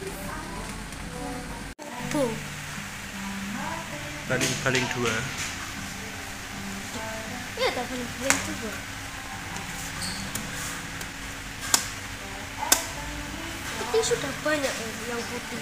Tu. Paling paling dua. Ya tak paling paling dua. Putih sudah banyak eh, yang putih.